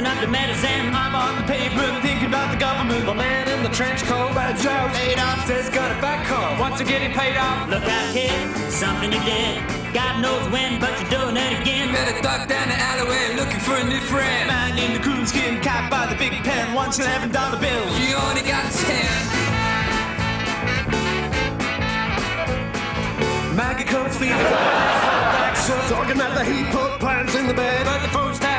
mixing up the medicine. I'm on the pavement thinking about the government. The man in the trench coat, by bad jokes. Adolf says got a back call. Wants to get it paid off. Look out, kid, something you did. God knows when, but you're doing it again. Better duck down the alleyway looking for a new friend. Man in the coonskin cap by the big pen. Wants eleven dollar bill. You only got ten. Maggie comes feeding back, talking about the heat put plans in the bed. But the phone's tapped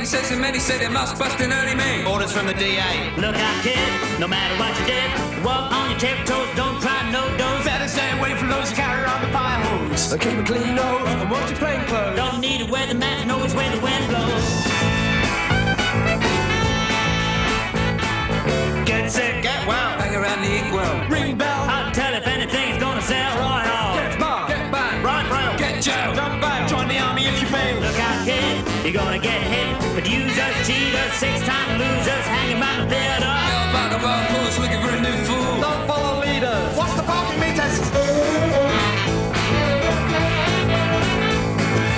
anyway. Maggie says and many say they must bust in early May. Orders from the DA. Look out, kid, no matter what you did, walk on your tiptoes, don't try No-Doz. Better stay away from those who carry around the fire hose. I keep a clean nose and watch your plain clothes. Don't need to wear the mask, know which way the wind blows. Get sick, get well. Hang around the inkwell. Ring bell. You're gonna get hit. But users, cheaters, six-time losers, hanging around the theater. Yell about the wrong horse looking for a new fool. Don't follow leaders. What's the parking meters?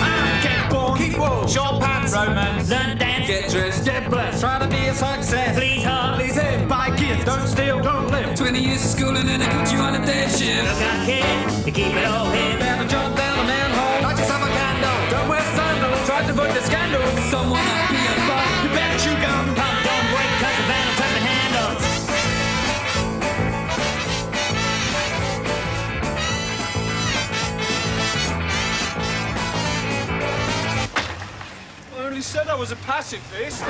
Ah, Get born. Keep warm. Short pants. Romance. Learn dance, Get dressed. Get blessed. Try to be a success. please hug. Please in. Buy gifts. Don't steal. Don't live. 20 years of schooling and they put you on a day shift. Look out, kid, you keep it all hid. Better jump down said I was a pacifist.